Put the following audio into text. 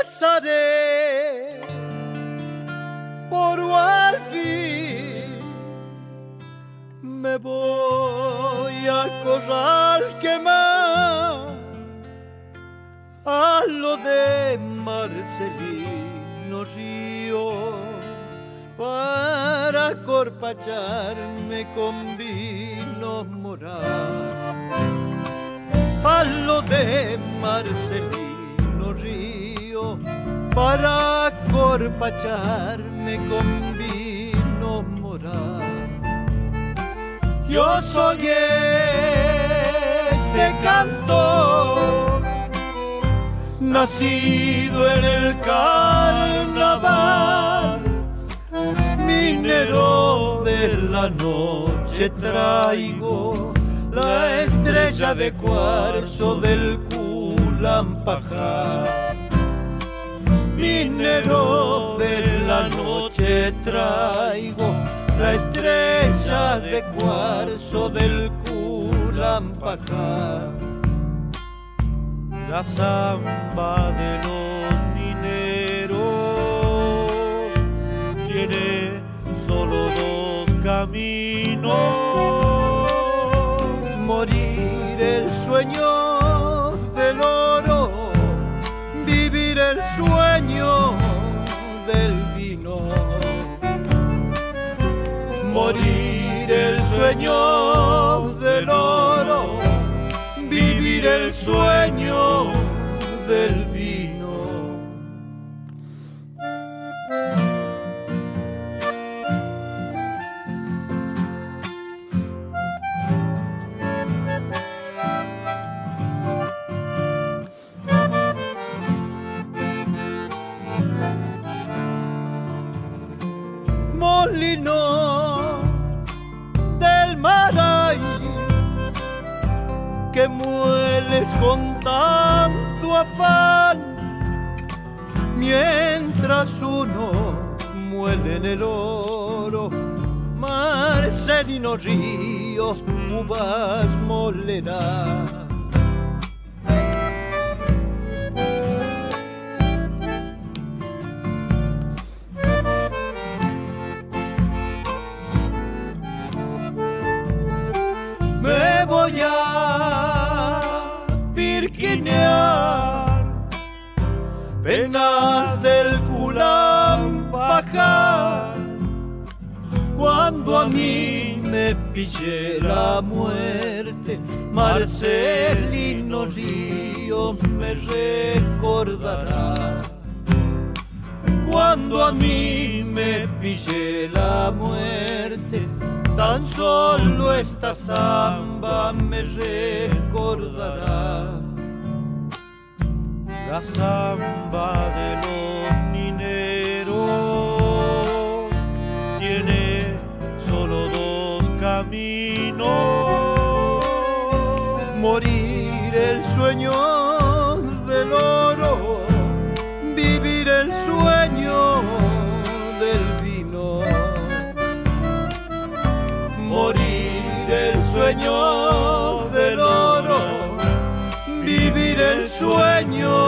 casaré por al fin. Me voy a corral quemar a lo de Marcelino Río para corpacharme con vino moral a lo de Marcelino para corpacharme con vino moral. Yo soy ese cantor nacido en el carnaval, minero de la noche traigo la estrella de cuarzo del Culampajar. Minero de la noche traigo la estrella de cuarzo del Culampajar. La samba de los mineros tiene solo dos caminos morir el sueño Morir el sueño del oro, vivir el sueño del Maray que mueles con tanto afán. Mientras uno muele en el oro Marcelino Ríos uvas molerá me voy a pirquinear. Penas del Culampajar cuando a mí me pille la muerte Marcelino Ríos me recordará. Cuando a mí me pille la muerte tan solo esta samba me recordará. La samba de los mineros tiene solo dos caminos. Morir el sueño sueño.